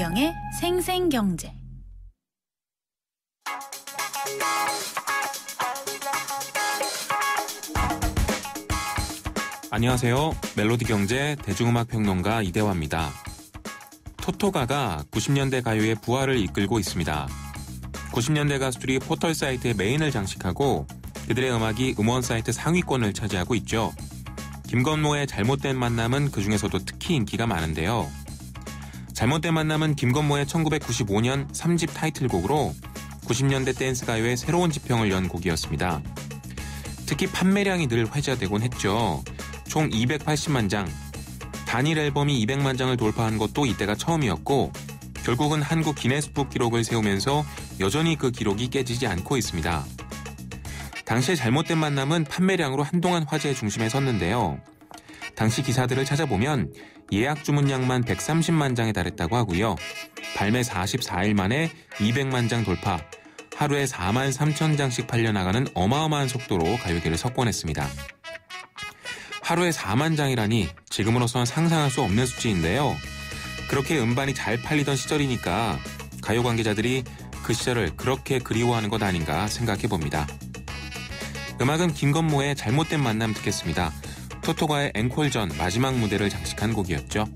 김윤경의 생생경제. 안녕하세요. 멜로디 경제 대중음악 평론가 이대화입니다. 토토가가 90년대 가요의 부활을 이끌고 있습니다. 90년대 가수들이 포털 사이트의 메인을 장식하고 그들의 음악이 음원 사이트 상위권을 차지하고 있죠. 김건모의 잘못된 만남은 그 중에서도 특히 인기가 많은데요. 잘못된 만남은 김건모의 1995년 3집 타이틀곡으로 90년대 댄스 가요의 새로운 지평을 연 곡이었습니다. 특히 판매량이 늘 회자되곤 했죠. 총 280만 장. 단일 앨범이 200만 장을 돌파한 것도 이때가 처음이었고 결국은 한국 기네스북 기록을 세우면서 여전히 그 기록이 깨지지 않고 있습니다. 당시의 잘못된 만남은 판매량으로 한동안 화제의 중심에 섰는데요. 당시 기사들을 찾아보면 예약 주문량만 130만 장에 달했다고 하고요. 발매 44일 만에 200만 장 돌파, 하루에 4만 3천 장씩 팔려나가는 어마어마한 속도로 가요계를 석권했습니다. 하루에 4만 장이라니 지금으로서는 상상할 수 없는 수치인데요. 그렇게 음반이 잘 팔리던 시절이니까 가요 관계자들이 그 시절을 그렇게 그리워하는 것 아닌가 생각해 봅니다. 음악은 김건모의 잘못된 만남 듣겠습니다. 토토가의 앵콜 전 마지막 무대를 장식한 곡이었죠.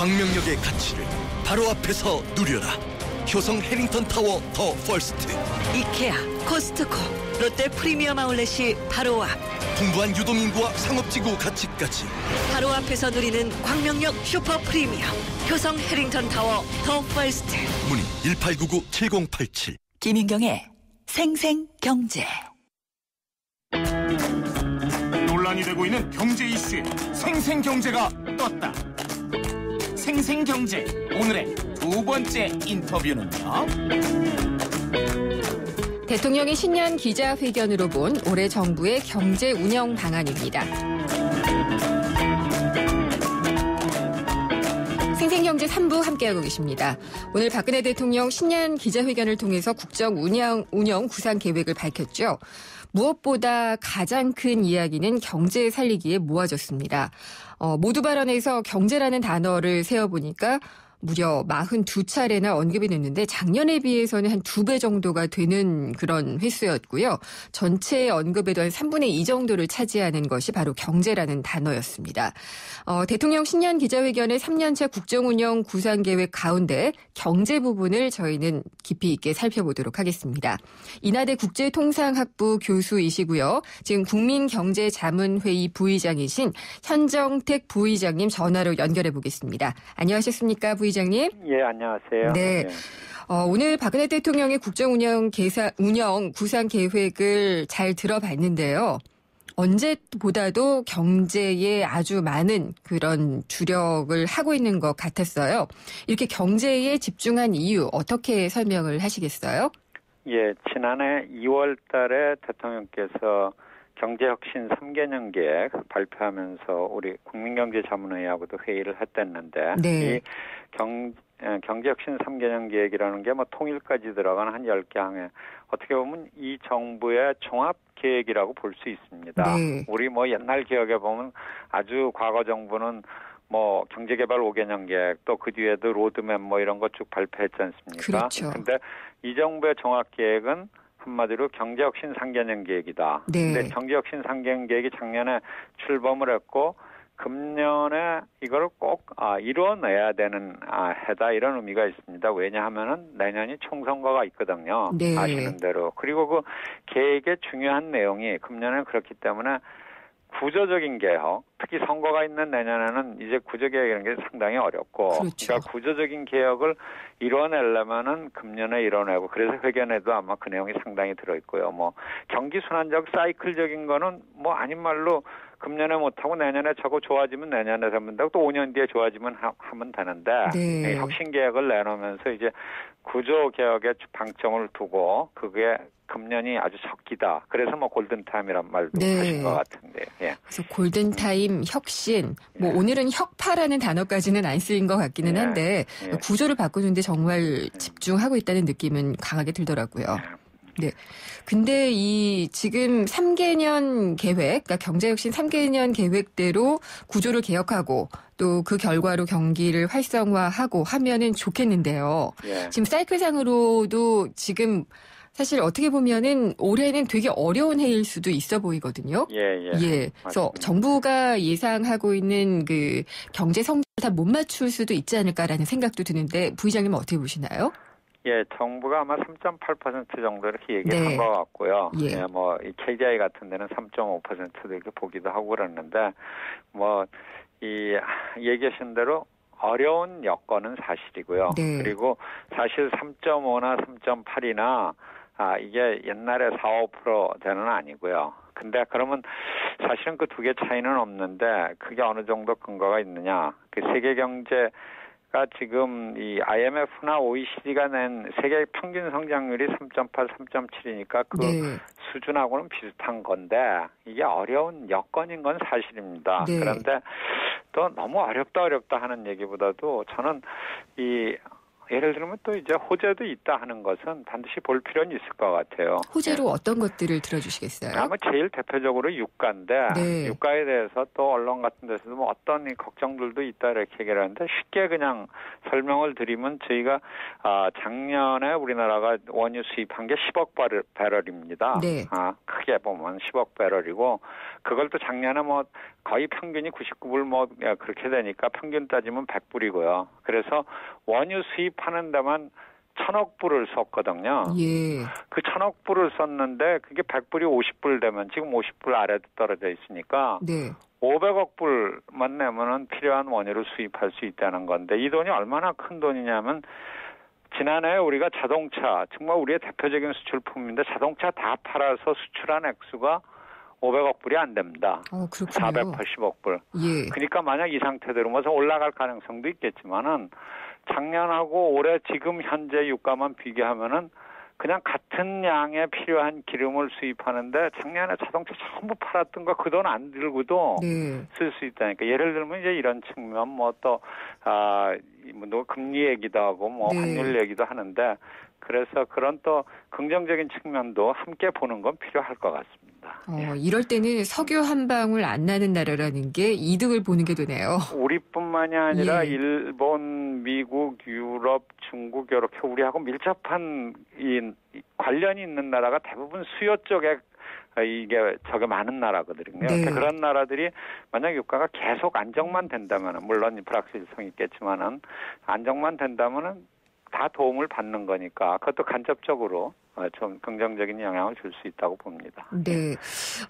광명역의 가치를 바로 앞에서 누려라. 효성 해링턴 타워 더 퍼스트. 이케아, 코스트코, 롯데 프리미엄 아울렛이 바로 앞. 풍부한 유동인구와 상업지구 가치까지. 바로 앞에서 누리는 광명역 슈퍼 프리미엄. 효성 해링턴 타워 더 퍼스트. 문의 1899-7087. 김윤경의 생생경제. 논란이 되고 있는 경제 이슈에 생생경제가 떴다. 생생경제 오늘의 두 번째 인터뷰는요. 대통령이 신년 기자회견으로 본 올해 정부의 경제 운영 방안입니다. 생생경제 3부 함께하고 계십니다. 오늘 박근혜 대통령 신년 기자회견을 통해서 국정 운영, 운영 구상 계획을 밝혔죠. 무엇보다 가장 큰 이야기는 경제 살리기에 모아졌습니다. 어, 모두 발언에서 경제라는 단어를 세어보니까 무려 42차례나 언급이 됐는데 작년에 비해서는 한 두 배 정도가 되는 그런 횟수였고요. 전체 언급에도 한 3분의 2 정도를 차지하는 것이 바로 경제라는 단어였습니다. 어, 대통령 신년 기자회견의 3년차 국정운영 구상계획 가운데 경제 부분을 저희는 깊이 있게 살펴보도록 하겠습니다. 이나대 국제통상학부 교수이시고요. 지금 국민경제자문회의 부의장이신 현정택 부의장님 전화로 연결해 보겠습니다. 안녕하셨습니까, 부의장 부의장님. 예, 안녕하세요. 네. 예. 어, 오늘 박근혜 대통령의 국정 운영 계사, 운영 구상 계획을 잘 들어봤는데요. 언제보다도 경제에 아주 많은 그런 주력을 하고 있는 것 같았어요. 이렇게 경제에 집중한 이유 어떻게 설명을 하시겠어요? 예, 지난해 2월 달에 대통령께서 경제혁신 3개년 계획 발표하면서 우리 국민경제자문회의하고도 회의를 했댔는데 네. 이 경, 경제혁신 3개년 계획이라는 게 뭐 통일까지 들어간 한 10개 항에 어떻게 보면 이 정부의 종합 계획이라고 볼 수 있습니다. 네. 우리 뭐 옛날 기억에 보면 아주 과거 정부는 뭐 경제개발 5개년 계획 또 그 뒤에도 로드맵 뭐 이런 것 쭉 발표했지 않습니까? 그렇죠. 근데 이 정부의 종합 계획은 한마디로 경제혁신 3개년 계획이다. 네. 근데 경제혁신 3개년 계획이 작년에 출범을 했고 금년에 이걸 꼭 아, 이뤄내야 되는 아, 해다 이런 의미가 있습니다. 왜냐하면은 내년이 총선거가 있거든요. 네. 아시는 대로. 그리고 그 계획의 중요한 내용이 금년에 그렇기 때문에 구조적인 개혁, 특히 선거가 있는 내년에는 이제 구조개혁이라는 게 상당히 어렵고, 그렇죠. 러니까 구조적인 개혁을 이뤄내려면은 금년에 이뤄내고, 그래서 회견에도 아마 그 내용이 상당히 들어있고요. 뭐 경기 순환적 사이클적인 거는 뭐 아닌 말로 금년에 못하고 내년에 저거 좋아지면 내년에 되고 또 5년 뒤에 좋아지면 하, 면 되는데 네. 이 혁신 계획을 내놓으면서 이제 구조 개혁에 방점을 두고 그게 금년이 아주 적기다. 그래서 뭐 골든타임이란 말도 네. 하신 것 같은데. 예. 그래서 골든타임, 혁신, 뭐 네. 오늘은 혁파라는 단어까지는 안 쓰인 것 같기는 네. 한데 예. 구조를 바꾸는데 정말 집중하고 있다는 느낌은 강하게 들더라고요. 네. 근데 이 지금 3개년 계획, 그러니까 경제혁신 3개년 계획대로 구조를 개혁하고 또 그 결과로 경기를 활성화하고 하면은 좋겠는데요. 예. 지금 사이클상으로도 지금 사실 어떻게 보면은 올해는 되게 어려운 해일 수도 있어 보이거든요. 예, 예. 예. 그래서. 정부가 예상하고 있는 그 경제 성장 다못 맞출 수도 있지 않을까라는 생각도 드는데 부의장님은 어떻게 보시나요? 예, 정부가 아마 3.8% 정도 이렇게 얘기한 네. 것 같고요. 예. 예, 뭐, 이 KDI 같은 데는 3.5%도 이렇게 보기도 하고 그러는데, 뭐, 이, 얘기하신 대로 어려운 여건은 사실이고요. 네. 그리고 사실 3.5나 3.8이나, 아, 이게 옛날에 4, 5%대는 아니고요. 근데 그러면 사실은 그 두 개 차이는 없는데 그게 어느 정도 근거가 있느냐. 그 세계 경제 가 지금 이 IMF나 OECD가 낸 세계 평균 성장률이 3.8, 3.7이니까 그 네. 수준하고는 비슷한 건데 이게 어려운 여건인 건 사실입니다. 네. 그런데 또 너무 어렵다 어렵다 하는 얘기보다도 저는 이 예를 들면 또 이제 호재도 있다 하는 것은 반드시 볼 필요는 있을 것 같아요. 호재로 어떤 것들을 들어주시겠어요? 아마 제일 대표적으로 유가인데 네. 유가에 대해서 또 언론 같은 데서도 뭐 어떤 이 걱정들도 있다 이렇게 얘기를 하는데 쉽게 그냥 설명을 드리면 저희가 아 작년에 우리나라가 원유 수입한 게 10억 배럴, 배럴입니다. 네. 아 크게 보면 10억 배럴이고 그걸 또 작년에 뭐 거의 평균이 99불 뭐 야, 그렇게 되니까 평균 따지면 100불이고요. 그래서 원유 수입하는 데만 천억 불을 썼거든요. 예. 그 천억 불을 썼는데 그게 100불이 50불 되면 지금 50불 아래도 떨어져 있으니까 네. 500억 불만 내면은 필요한 원유를 수입할 수 있다는 건데 이 돈이 얼마나 큰 돈이냐면 지난해 우리가 자동차 정말 우리의 대표적인 수출품인데 자동차 다 팔아서 수출한 액수가 500억 불이 안 됩니다. 어, 그렇군요. 480억 불. 예. 그러니까 만약 이 상태대로 뭐서 올라갈 가능성도 있겠지만은 작년하고 올해 지금 현재 유가만 비교하면은 그냥 같은 양의 필요한 기름을 수입하는데 작년에 자동차 전부 팔았던 거 그 돈 안 들고도 네. 쓸수 있다니까 예를 들면 이제 이런 측면 뭐 뭐또아 뭐 금리 얘기도 하고 뭐 네. 환율 얘기도 하는데 그래서 그런 또 긍정적인 측면도 함께 보는 건 필요할 것 같습니다. 예. 어, 이럴 때는 석유 한 방울 안 나는 나라라는 게 이득을 보는 게 되네요. 우리뿐만이 아니라 예. 일본, 미국, 유럽, 중국 이렇게 우리하고 밀접한 이 관련이 있는 나라가 대부분 수요 쪽에 이게 저게 많은 나라거든요. 네. 그러니까 그런 나라들이 만약 유가가 계속 안정만 된다면은 물론 불확실성이 있겠지만은 안정만 된다면은 다 도움을 받는 거니까 그것도 간접적으로 어, 좀 긍정적인 영향을 줄 수 있다고 봅니다. 네.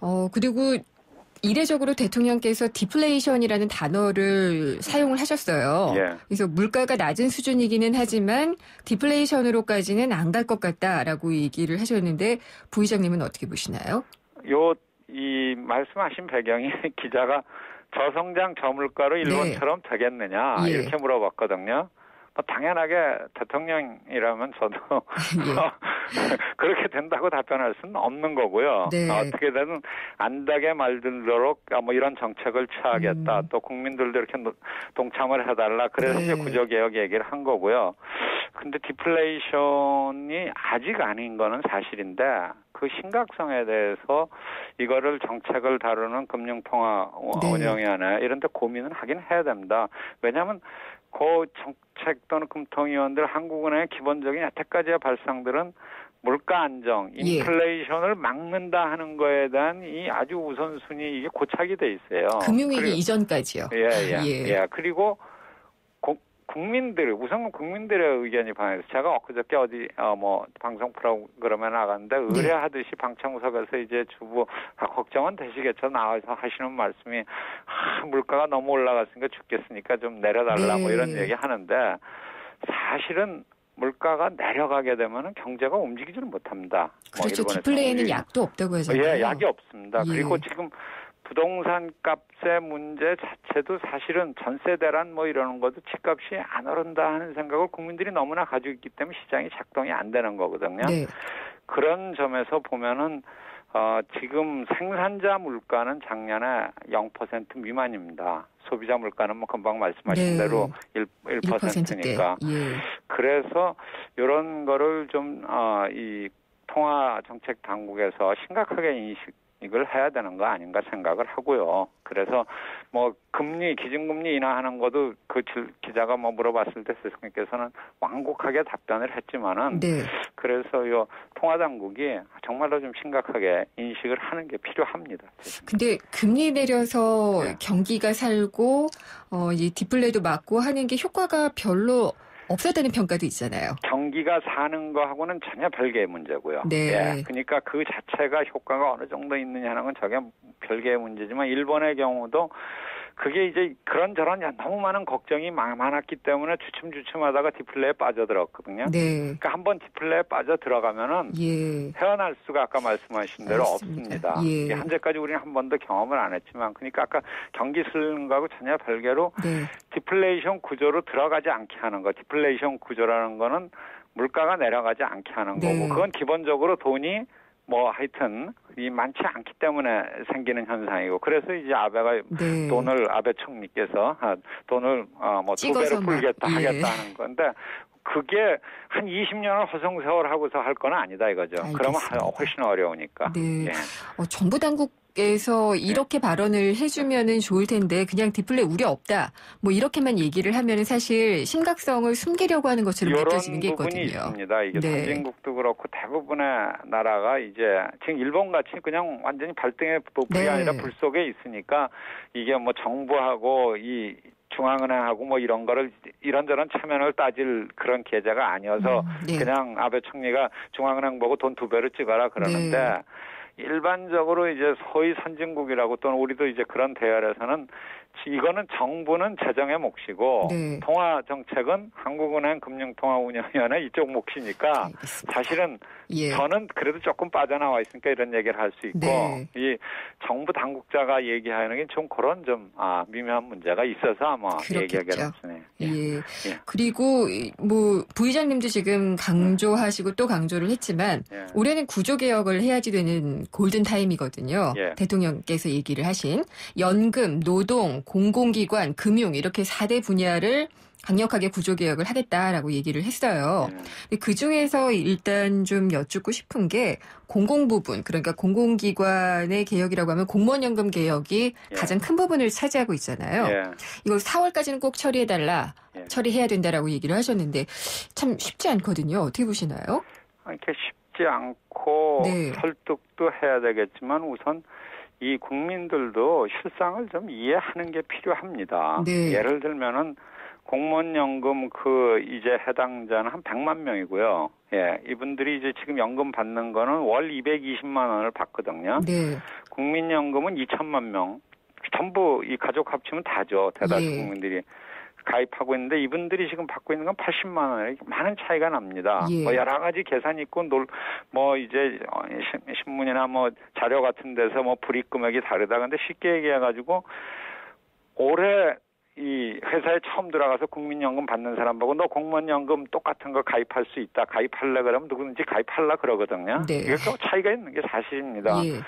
어, 그리고 이례적으로 대통령께서 디플레이션이라는 단어를 사용을 하셨어요. 예. 그래서 물가가 낮은 수준이기는 하지만 디플레이션으로까지는 안 갈 것 같다라고 얘기를 하셨는데 부의장님은 어떻게 보시나요? 요 이 말씀하신 배경이 기자가 저성장 저물가로 일본처럼 되겠느냐 예. 이렇게 물어봤거든요. 뭐 당연하게 대통령이라면 저도 그렇게 된다고 답변할 수는 없는 거고요. 네. 어떻게든 안 되게 말들도록 아, 뭐 이런 정책을 취하겠다. 음. 또 국민들도 이렇게 노- 동참을 해달라. 그래서 네. 이제 구조개혁 얘기를 한 거고요. 근데 디플레이션이 아직 아닌 거는 사실인데 그 심각성에 대해서 이거를 정책을 다루는 금융통화 네. 운영위원회 이런 데 고민은 하긴 해야 됩니다. 왜냐하면 그 정책 또는 금통위원들 한국은행의 기본적인 여태까지의 발상들은 물가 안정, 예. 인플레이션을 막는다 하는 거에 대한 이 아주 우선순위 이게 고착이 돼 있어요. 금융위기 그리고- 이전까지요. 예, 예, 예. 예. 그리고 고- 국민들 우선 국민들의 의견이 방해돼서 제가 엊그저께 어디 어 뭐 방송 프로그램에 나갔는데 네. 의뢰하듯이 방청석에서 이제 주부 아, 걱정은 되시겠죠 나와서 하시는 말씀이 아, 물가가 너무 올라갔으니까 죽겠으니까 좀 내려달라 뭐 네. 이런 얘기 하는데 사실은 물가가 내려가게 되면은 경제가 움직이지를 못합니다. 뭐 그렇죠. 디플레이에는 움직이는 약도 없다고 하잖아요. 예, 약이 없습니다. 예. 그리고 지금 부동산 값 의 문제 자체도 사실은 전세 대란 뭐 이러는 것도 집값이 안 오른다 하는 생각을 국민들이 너무나 가지고 있기 때문에 시장이 작동이 안 되는 거거든요. 네. 그런 점에서 보면은 어, 지금 생산자 물가는 작년에 0% 미만입니다. 소비자 물가는 뭐 금방 말씀하신 네. 대로 1, 1%대. 1%니까. 예. 그래서 이런 거를 좀, 어, 이 통화 정책 당국에서 심각하게 인식 을 해야 되는 거 아닌가 생각을 하고요. 그래서 뭐 금리, 기준금리 인하하는 것도 그 질- 기자가 뭐 물어봤을 때 스승님께서는 완곡하게 답변을 했지만은 네. 그래서 요 통화 당국이 정말로 좀 심각하게 인식을 하는 게 필요합니다. 근데 금리 내려서 네. 경기가 살고 어, 이 디플레도 막고 하는 게 효과가 별로 없었다는 평가도 있잖아요. 경기가 사는 거하고는 전혀 별개의 문제고요. 네. 예, 그러니까 그 자체가 효과가 어느 정도 있느냐는 건 저게 별개의 문제지만 일본의 경우도 그게 이제 그런저런 너무 많은 걱정이 많- 많았기 때문에 주춤주춤하다가 디플레에 빠져들었거든요. 네. 그러니까 한번 디플레에 빠져 들어가면은 예. 헤어날 수가 아까 말씀하신 대로 맞습니다. 없습니다. 예. 현재까지 우리는 한 번도 경험을 안 했지만, 그러니까 아까 경기 거하고 전혀 별개로 네. 디플레이션 구조로 들어가지 않게 하는 거. 디플레이션 구조라는 거는 물가가 내려가지 않게 하는 네. 거고, 그건 기본적으로 돈이 뭐 하여튼 이 많지 않기 때문에 생기는 현상이고, 그래서 이제 아베가 네. 돈을 아베 총리께서 아, 돈을 어뭐두 배로 막, 풀겠다 예. 하겠다는 건데 그게 한 20년을 허송세월 하고서 할 건 아니다 이거죠. 그러면 알겠습니다. 훨씬 어려우니까. 네. 예. 어, 정부 당국 에서 이렇게 발언을 해주면은 좋을 텐데 그냥 디플레 우려 없다. 뭐 이렇게만 얘기를 하면은 사실 심각성을 숨기려고 하는 것처럼 느껴지는 게 있거든요. 있습니다. 이게 네. 선진국도 그렇고 대부분의 나라가 이제 지금 일본 같이 그냥 완전히 발등의 불이 네. 아니라 불 속에 있으니까 이게 뭐 정부하고 이 중앙은행하고 뭐 이런 거를 이런저런 체면을 따질 그런 계좌가 아니어서 음, 네. 그냥 아베 총리가 중앙은행 보고 돈 두 배로 찍어라 그러는데 네. 일반적으로 이제 소위 선진국이라고 또는 우리도 이제 그런 대열에서는 이거는 정부는 재정의 몫이고 네. 통화 정책은 한국은행 금융통화운영위원회 이쪽 몫이니까 알겠습니다. 사실은 예. 저는 그래도 조금 빠져나와 있으니까 이런 얘기를 할 수 있고 네. 이 정부 당국자가 얘기하는 게 좀 그런 좀 아, 미묘한 문제가 있어서 아마 그렇겠죠. 얘기하게 됐으네. 예. 예. 그리고 이- 뭐 부의장님도 지금 강조하시고 또 강조를 했지만 예. 올해는 구조 개혁을 해야지 되는 골든 타임이거든요. 예. 대통령께서 얘기를 하신 연금, 노동, 공공기관, 금융 이렇게 4대 분야를 강력하게 구조 개혁을 하겠다라고 얘기를 했어요. 예. 근데 그 중에서 일단 좀 여쭙고 싶은 게 공공 부분, 그러니까 공공기관의 개혁이라고 하면 공무원연금 개혁이 예. 가장 큰 부분을 차지하고 있잖아요. 예. 이걸 4월까지는 꼭 처리해달라, 예. 처리해야 된다라고 얘기를 하셨는데 참 쉽지 않거든요. 어떻게 보시나요? 이렇게 쉽지 않고 네. 설득도 해야 되겠지만 우선 이 국민들도 실상을 좀 이해하는 게 필요합니다. 네. 예를 들면은 공무원연금 그 이제 해당자는 한 100만 명이고요. 예, 이분들이 이제 지금 연금 받는 거는 월 220만 원을 받거든요. 네. 국민연금은 2천만 명. 전부 이 가족 합치면 다죠. 대다수 예. 국민들이 가입하고 있는데 이분들이 지금 받고 있는 건 80만 원. 많은 차이가 납니다. 예. 뭐 여러 가지 계산이 있고 놀, 뭐 이제 어, 신- 신문이나 뭐 자료 같은 데서 뭐 불이익 금액이 다르다. 근데 쉽게 얘기해 가지고 올해 이 회사에 처음 들어가서 국민연금 받는 사람 보고 너 공무원연금 똑같은 거 가입할 수 있다. 가입할래 그러면 누구든지 가입할라 그러거든요. 네. 이게 또 차이가 있는 게 사실입니다. 예.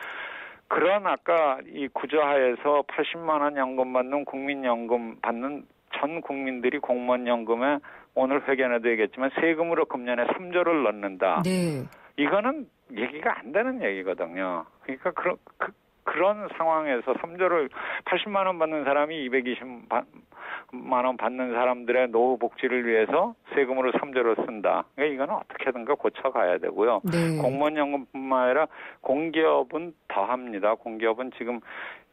그런 아까 이 구조하에서 80만 원 연금 받는 국민연금 받는 전 국민들이 공무원연금에 오늘 회견에도 얘기했지만 세금으로 금년에 3조를 넣는다. 네. 이거는 얘기가 안 되는 얘기거든요. 그러니까 그런 그, 그런 상황에서 3조를 80만 원 받는 사람이 220만 원 받는 사람들의 노후 복지를 위해서 세금으로 3조를 쓴다. 그러니까 이거는 어떻게든가 고쳐가야 되고요. 네. 공무원 연금뿐만 아니라 공기업은 더합니다. 공기업은 지금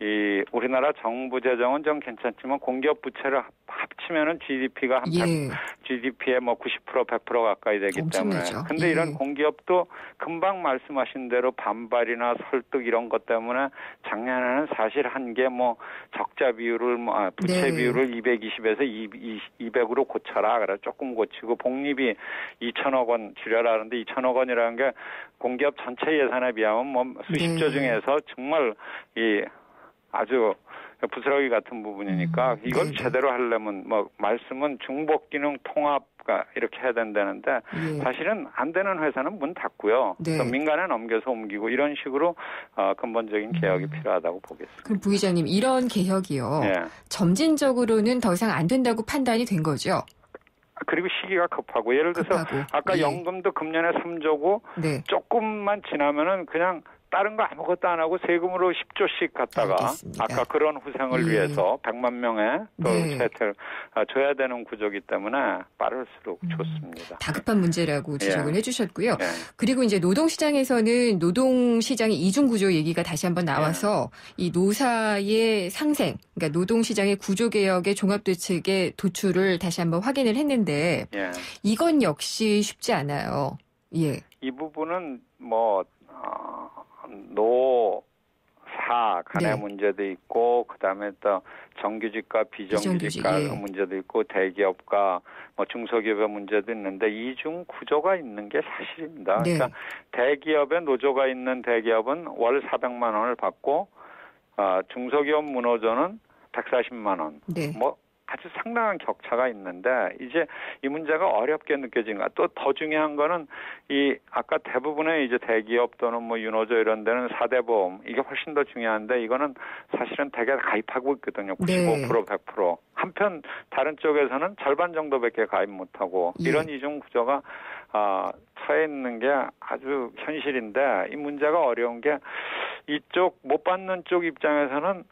이 우리나라 정부 재정은 좀 괜찮지만 공기업 부채를 합- 합치면은 GDP가 한 예. GDP의 뭐 90% 100% 가까이 되기 때문에. 엄청나죠. 근데 예. 이런 공기업도 금방 말씀하신 대로 반발이나 설득 이런 것 때문에 작년에는 사실 한 게 뭐 적자 비율을 뭐 아, 부채 네. 비율을 220에서 200으로 고쳐라. 그래 조금 고치고 복립이 2천억 원 줄여라 하는데 2천억 원이라는 게 공기업 전체 예산에 비하면 뭐 수십조 네. 중에서 정말 이 아주 부스러기 같은 부분이니까 음, 이걸 네네. 제대로 하려면 뭐 말씀은 중복 기능 통합가 이렇게 해야 된다는데 예. 사실은 안 되는 회사는 문 닫고요. 네. 또 민간에 넘겨서 옮기고 이런 식으로 어, 근본적인 개혁이 음. 필요하다고 보겠습니다. 그럼 부의장님 이런 개혁이요. 예. 점진적으로는 더 이상 안 된다고 판단이 된 거죠. 그리고 시기가 급하고 예를 들어서 급하고. 아까 예. 연금도 금년에 3조고 네. 조금만 지나면은 그냥 다른 거 아무것도 안 하고 세금으로 10조씩 갖다가 알겠습니다. 아까 그런 후생을 예. 위해서 100만 명에 또 네. 혜택을 아, 줘야 되는 구조기 때문에 빠를수록 음. 좋습니다. 다급한 문제라고 지적을 예. 해주셨고요. 예. 그리고 이제 노동시장에서는 노동시장의 이중구조 얘기가 다시 한번 나와서 이 노사의 상생, 그러니까 노동시장의 구조개혁의 종합대책의 도출을 다시 한번 확인을 했는데 예. 이건 역시 쉽지 않아요. 예. 이 부분은 뭐 어, 노 사 간의 네. 문제도 있고 그다음에 또 정규직과 비정규직, 비정규직과 예. 그 문제도 있고 대기업과 뭐 중소기업의 문제도 있는데 이중 구조가 있는 게 사실입니다. 네. 그러니까 대기업에 노조가 있는 대기업은 월 400만 원을 받고 어, 중소기업 무노조는 140만 원. 네. 뭐 아주 상당한 격차가 있는데 이제 이 문제가 어렵게 느껴진 것. 또더 중요한 거는 이 아까 대부분의 이제 대기업 또는 뭐 윤호조 이런 데는 사대 보험 이게 훨씬 더 중요한데 이거는 사실은 대개 가입하고 있거든요. 95% 네. 100%. 한편 다른 쪽에서는 절반 정도밖에 가입 못하고 예. 이런 이중 구조가 아, 처해 있는 게 아주 현실인데 이 문제가 어려운 게 이쪽 못 받는 쪽 입장에서는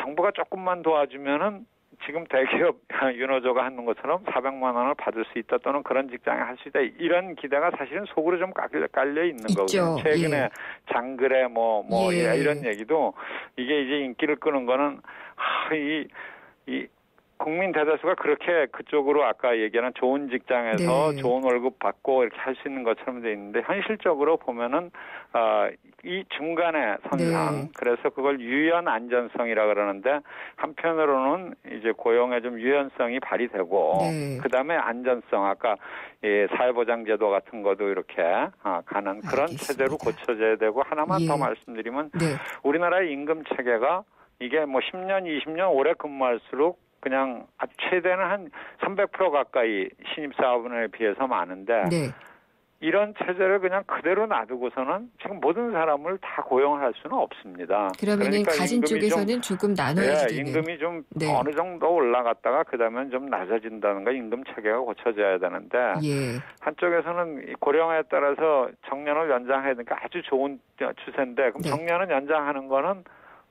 정부가 조금만 도와주면은 지금 대기업 윤호조가 하는 것처럼 400만 원을 받을 수 있다 또는 그런 직장에 할 수 있다 이런 기대가 사실은 속으로 좀 깔려, 깔려 있는. 거거든요. 최근에 예. 장글에 뭐뭐 예. 이런 얘기도 이게 이제 인기를 끄는 거는 아, 이, 이 국민 대다수가 그렇게 그쪽으로 아까 얘기하는 좋은 직장에서 네. 좋은 월급 받고 이렇게 할 수 있는 것처럼 돼 있는데 현실적으로 보면은 어, 이 중간에 선상 네. 그래서 그걸 유연 안전성이라 그러는데 한편으로는 이제 고용의 좀 유연성이 발휘되고 네. 그다음에 안전성 아까 예, 사회보장제도 같은 것도 이렇게 아, 가는 그런 알겠습니다. 체제로 고쳐져야 되고 하나만 예. 더 말씀드리면 네. 우리나라의 임금 체계가 이게 뭐 10년, 20년 오래 근무할수록 그냥 아주 최대는 한 300% 가까이 신입사원에 비해서 많은데 네. 이런 체제를 그냥 그대로 놔두고서는 지금 모든 사람을 다 고용할 수는 없습니다. 그러면은 그러니까 가진 임금이 좀 쪽에서는 조금 예, 나눠야지 되는. 임금이 좀 네. 어느 정도 올라갔다가 그다음에 좀 낮아진다는 거 임금 체계가 고쳐져야 되는데 예. 한쪽에서는 이 고령에 따라서 정년을 연장해야 되니까 아주 좋은 추세인데 그럼 네. 정년은 연장하는 거는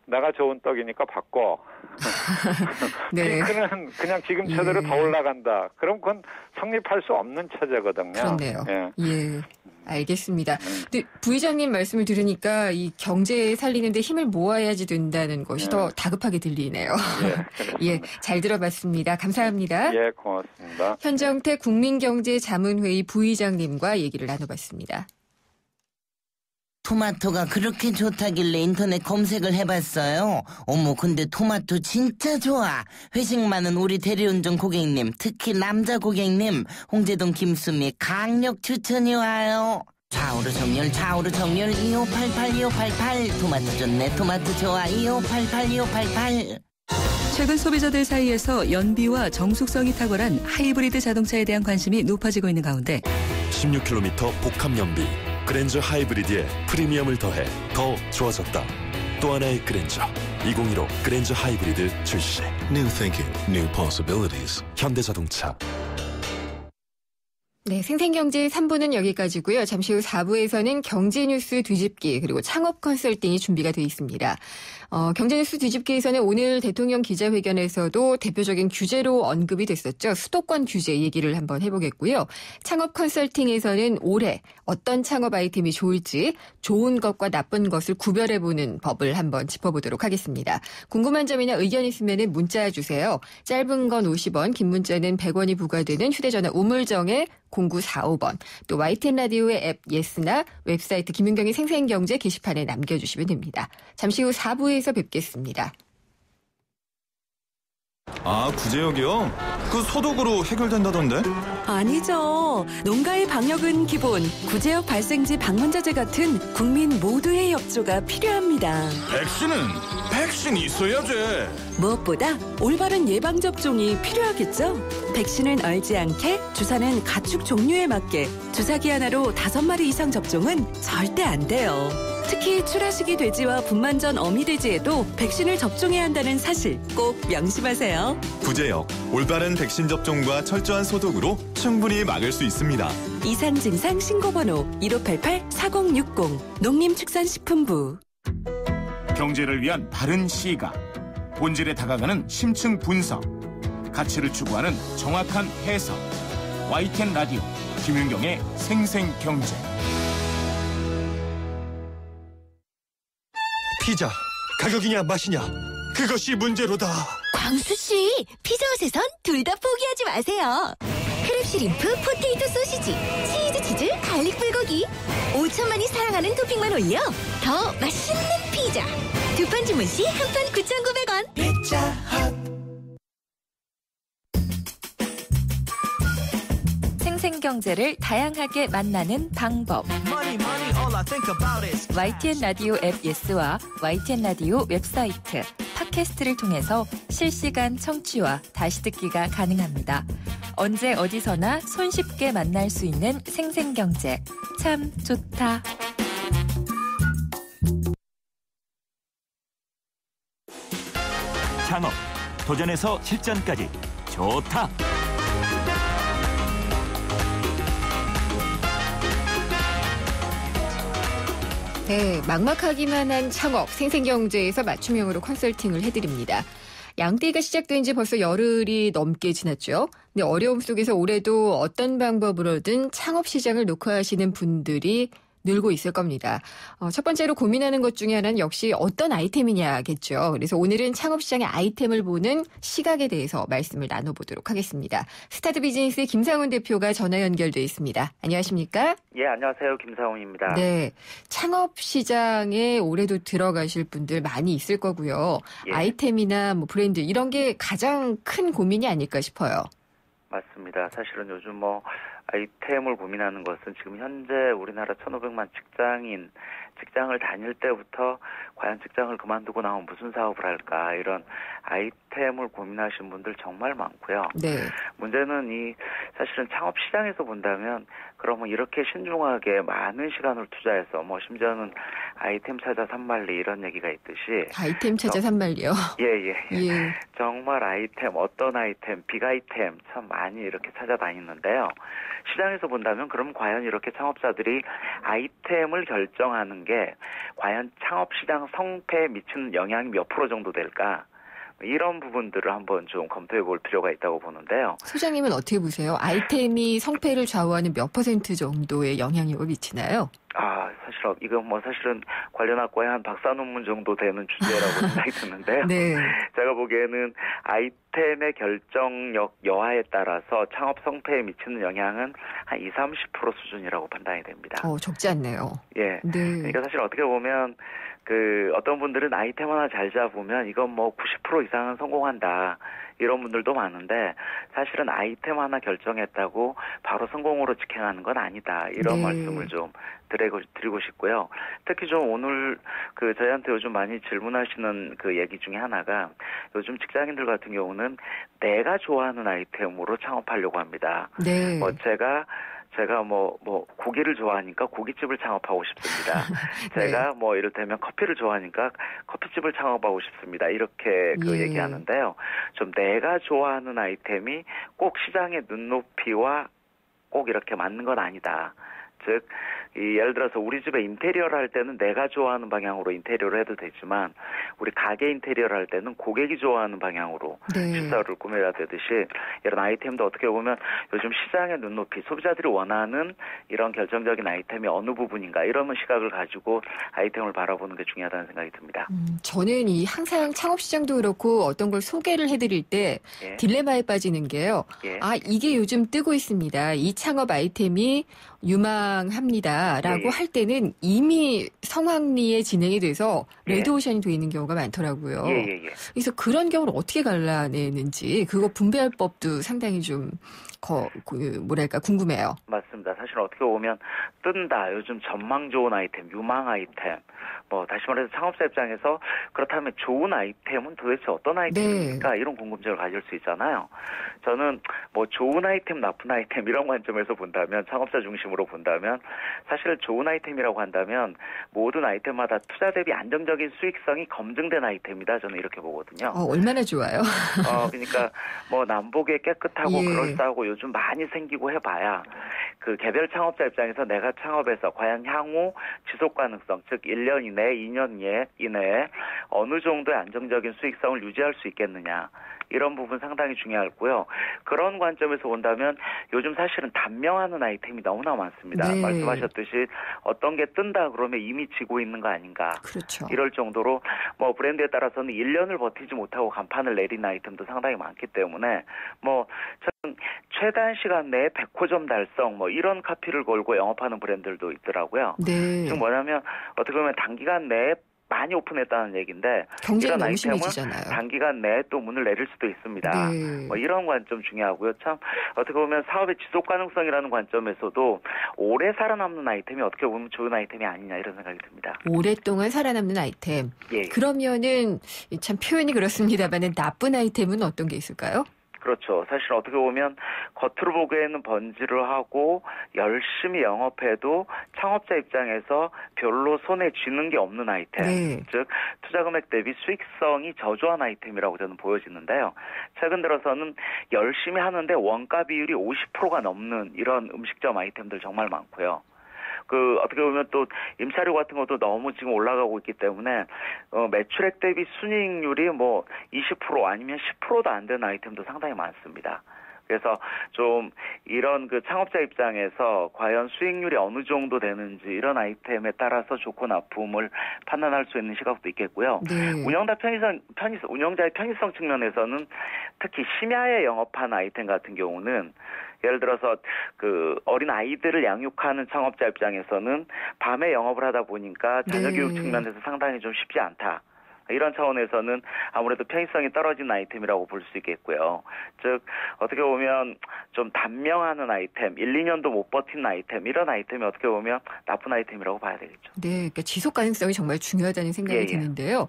내가 좋은 떡이니까 받고 네. 피크는 그냥 지금 체대로 예. 더 올라간다. 그럼 그건 성립할 수 없는 체제거든요. 그렇네요. 예. 예. 알겠습니다. 음. 근데 부의장님 말씀을 들으니까 이 경제 살리는데 힘을 모아야지 된다는 것이 예. 더 다급하게 들리네요. 예. 예, 잘 들어봤습니다. 감사합니다. 예, 고맙습니다. 현정태 국민경제자문회의 부의장님과 얘기를 나눠봤습니다. 토마토가 그렇게 좋다길래 인터넷 검색을 해봤어요. 어머, 근데 토마토 진짜 좋아. 회식 많은 우리 대리운전 고객님, 특히 남자 고객님, 홍제동 김수미 강력 추천이 와요. 좌우로 정렬, 좌우로 정렬, 2588, 2588. 토마토 좋네, 토마토 좋아, 2588, 2588. 최근 소비자들 사이에서 연비와 정숙성이 탁월한 하이브리드 자동차에 대한 관심이 높아지고 있는 가운데 16km 복합 연비 그랜저 하이브리드에 프리미엄을 더해 더 좋아졌다. 또 하나의 그랜저 2015 그랜저 하이브리드 출시. New thinking, new possibilities. 현대자동차. 네, 생생경제 3부는 여기까지고요. 잠시 후 4부에서는 경제뉴스 뒤집기 그리고 창업 컨설팅이 준비가 되어 있습니다. 어, 경제뉴스 뒤집기에서는 오늘 대통령 기자회견에서도 대표적인 규제로 언급이 됐었죠. 수도권 규제 얘기를 한번 해보겠고요. 창업 컨설팅에서는 올해 어떤 창업 아이템이 좋을지 좋은 것과 나쁜 것을 구별해보는 법을 한번 짚어보도록 하겠습니다. 궁금한 점이나 의견 있으면 문자 주세요. 짧은 건 50원, 긴 문자는 100원이 부과되는 휴대전화 우물정에 0945번 또 YTN 라디오의 앱 예스나 웹사이트 김윤경의 생생경제 게시판에 남겨주시면 됩니다. 잠시 후 4부에서 뵙겠습니다. 아, 구제역이요? 그 소독으로 해결된다던데? 아니죠. 농가의 방역은 기본, 구제역 발생지 방문자재 같은 국민 모두의 협조가 필요합니다. 백신은 백신 있어야지. 무엇보다 올바른 예방 접종이 필요하겠죠? 백신은 얼지 않게, 주사는 가축 종류에 맞게, 주사기 하나로 다섯 마리 이상 접종은 절대 안 돼요. 특히 출하식이 돼지와 분만전 어미 돼지에도 백신을 접종해야 한다는 사실 꼭 명심하세요. 구제역, 올바른 백신 접종과 철저한 소독으로 충분히 막을 수 있습니다. 이상 증상 신고번호 1588-4060 농림축산식품부 경제를 위한 바른 시각, 본질에 다가가는 심층 분석, 가치를 추구하는 정확한 해석. YTN 라디오 김윤경의 생생경제. 피자 가격이냐 맛이냐 그것이 문제로다. 광수 씨, 피자헛에선 둘 다 포기하지 마세요. crab shrimp, potato 소시지, 치즈 치즈, garlic 불고기. 5천만이 사랑하는 토핑만 올려 더 맛있는 피자. 두 판 주문 시 한 판 9,900원. 생생경제를 다양하게 만나는 방법. YTN 라디오 앱 예스와 YTN 라디오 웹사이트, 팟캐스트를 통해서 실시간 청취와 다시 듣기가 가능합니다. 언제 어디서나 손쉽게 만날 수 있는 생생경제. 참 좋다. 창업, 도전에서 실전까지 좋다. 네, 막막하기만 한 창업, 생생경제에서 맞춤형으로 컨설팅을 해드립니다. 양띠가 시작된 지 벌써 열흘이 넘게 지났죠. 근데 어려움 속에서 올해도 어떤 방법으로든 창업 시장을 노크하시는 분들이 늘고 있을 겁니다. 어, 첫 번째로 고민하는 것 중에 하나는 역시 어떤 아이템이냐겠죠. 그래서 오늘은 창업시장의 아이템을 보는 시각에 대해서 말씀을 나눠보도록 하겠습니다. 스타트 비즈니스의 김상훈 대표가 전화 연결돼 있습니다. 안녕하십니까? 예, 안녕하세요. 김상훈입니다. 네. 창업시장에 올해도 들어가실 분들 많이 있을 거고요. 예. 아이템이나 뭐 브랜드 이런 게 가장 큰 고민이 아닐까 싶어요. 맞습니다. 사실은 요즘 뭐 아이템을 고민하는 것은 지금 현재 우리나라 1,500만 직장인 직장을 다닐 때부터 과연 직장을 그만두고 나면 무슨 사업을 할까 이런 아이템을 고민하시는 분들 정말 많고요. 네. 문제는 이 사실은 창업 시장에서 본다면 그러면 이렇게 신중하게 많은 시간을 투자해서 뭐 심지어는 아이템 찾아 산말리 이런 얘기가 있듯이 아이템 찾아 산말리요. 예예. 예, 예. 예. 정말 아이템 어떤 아이템 빅 아이템 참 많이 이렇게 찾아다니는데요. 시장에서 본다면 그럼 과연 이렇게 창업자들이 아이템을 결정하는 게 과연 창업 시장 성패에 미치는 영향이 몇 프로 정도 될까? 이런 부분들을 한번 좀 검토해 볼 필요가 있다고 보는데요. 소장님은 어떻게 보세요? 아이템이 성패를 좌우하는 몇 퍼센트 정도의 영향력을 미치나요? 아, 사실 이건 뭐 사실은 관련 학과의 한 박사 논문 정도 되는 주제라고 생각이 드는데요. 네. 제가 보기에는 아이템의 결정력 여하에 따라서 창업 성패에 미치는 영향은 한 20, 30% 수준이라고 판단이 됩니다. 어, 적지 않네요. 예. 네. 그러니까 사실 어떻게 보면 그 어떤 분들은 아이템 하나 잘 잡으면 이건 뭐 90% 이상은 성공한다. 이런 분들도 많은데 사실은 아이템 하나 결정했다고 바로 성공으로 직행하는 건 아니다. 이런 네. 말씀을 좀 드리고, 드리고 싶고요. 특히 좀 오늘 그 저희한테 요즘 많이 질문하시는 그 얘기 중에 하나가 요즘 직장인들 같은 경우는 내가 좋아하는 아이템으로 창업하려고 합니다. 네. 뭐 제가 제가 뭐, 뭐, 고기를 좋아하니까 고깃집을 창업하고 싶습니다. 네. 제가 뭐, 이를테면 커피를 좋아하니까 커피집을 창업하고 싶습니다. 이렇게 그 예. 얘기하는데요. 좀 내가 좋아하는 아이템이 꼭 시장의 눈높이와 꼭 이렇게 맞는 건 아니다. 즉, 이 예를 들어서 우리 집에 인테리어를 할 때는 내가 좋아하는 방향으로 인테리어를 해도 되지만 우리 가게 인테리어를 할 때는 고객이 좋아하는 방향으로 네. 식사를 꾸며야 되듯이 이런 아이템도 어떻게 보면 요즘 시장의 눈높이 소비자들이 원하는 이런 결정적인 아이템이 어느 부분인가 이런 시각을 가지고 아이템을 바라보는 게 중요하다는 생각이 듭니다. 음, 저는 이 항상 창업 시장도 그렇고 어떤 걸 소개를 해드릴 때 예. 딜레마에 빠지는 게요. 예. 아 이게 요즘 뜨고 있습니다. 이 창업 아이템이 유망합니다. 뜬다라고 예, 예. 할 때는 이미 성황리에 진행이 돼서 예. 레드오션이 돼 있는 경우가 많더라고요. 예, 예, 예. 그래서 그런 경우를 어떻게 갈라내는지 그거 분배할 법도 상당히 좀 거, 그, 뭐랄까 궁금해요. 맞습니다. 사실 어떻게 보면 뜬다. 요즘 전망 좋은 아이템, 유망 아이템. 뭐 다시 말해서 창업자 입장에서 그렇다면 좋은 아이템은 도대체 어떤 아이템입니까? 이런 궁금증을 가질 수 있잖아요. 저는 뭐 좋은 아이템, 나쁜 아이템 이런 관점에서 본다면 창업자 중심으로 본다면 사실 좋은 아이템이라고 한다면 모든 아이템마다 투자 대비 안정적인 수익성이 검증된 아이템이다. 저는 이렇게 보거든요. 어, 얼마나 좋아요. 어, 그러니까 뭐 남북에 깨끗하고 예. 그럴싸하고 요즘 많이 생기고 해봐야 그 개별 창업자 입장에서 내가 창업해서 과연 향후 지속 가능성, 즉 1년 이내, 2년 이내, 이내에 어느 정도의 안정적인 수익성을 유지할 수 있겠느냐. 이런 부분 상당히 중요하고요. 그런 관점에서 본다면 요즘 사실은 단명하는 아이템이 너무나 많습니다. 네. 말씀하셨듯이 어떤 게 뜬다 그러면 이미 지고 있는 거 아닌가. 그렇죠. 이럴 정도로 뭐 브랜드에 따라서는 1년을 버티지 못하고 간판을 내린 아이템도 상당히 많기 때문에 뭐 저는 최단 시간 내에 100호점 달성 뭐 이런 카피를 걸고 영업하는 브랜드들도 있더라고요. 네. 즉 뭐냐면 어떻게 보면 단기간 내에 많이 오픈했다는 얘기인데 이런 너무 심해지잖아요. 단기간 내에 또 문을 내릴 수도 있습니다. 네. 뭐 이런 관점 중요하고요. 참 어떻게 보면 사업의 지속 가능성이라는 관점에서도 오래 살아남는 아이템이 어떻게 보면 좋은 아이템이 아니냐 이런 생각이 듭니다. 오랫동안 살아남는 아이템. 예. 그러면은 참 표현이 그렇습니다만은 나쁜 아이템은 어떤 게 있을까요? 그렇죠. 사실 어떻게 보면 겉으로 보기에는 번지를 하고 열심히 영업해도 창업자 입장에서 별로 손에 쥐는 게 없는 아이템. 네. 즉 투자 금액 대비 수익성이 저조한 아이템이라고 저는 보여지는데요. 최근 들어서는 열심히 하는데 원가 비율이 50%가 넘는 이런 음식점 아이템들 정말 많고요. 그 어떻게 보면 또 임차료 같은 것도 너무 지금 올라가고 있기 때문에 어, 매출액 대비 순이익률이 뭐 20% 아니면 10%도 안 되는 아이템도 상당히 많습니다. 그래서 좀 이런 그 창업자 입장에서 과연 수익률이 어느 정도 되는지 이런 아이템에 따라서 좋고 나쁨을 판단할 수 있는 시각도 있겠고요. 네. 운영자 편의성, 편의성, 운영자의 편의성 측면에서는 특히 심야에 영업한 아이템 같은 경우는 예를 들어서 그 어린 아이들을 양육하는 창업자 입장에서는 밤에 영업을 하다 보니까 자녀 네. 교육 측면에서 상당히 좀 쉽지 않다. 이런 차원에서는 아무래도 편의성이 떨어진 아이템이라고 볼 수 있겠고요. 즉 어떻게 보면 좀 단명하는 아이템, 1, 2년도 못 버틴 아이템 이런 아이템이 어떻게 보면 나쁜 아이템이라고 봐야 되겠죠. 네, 그러니까 지속 가능성이 정말 중요하다는 생각이 예, 예. 드는데요.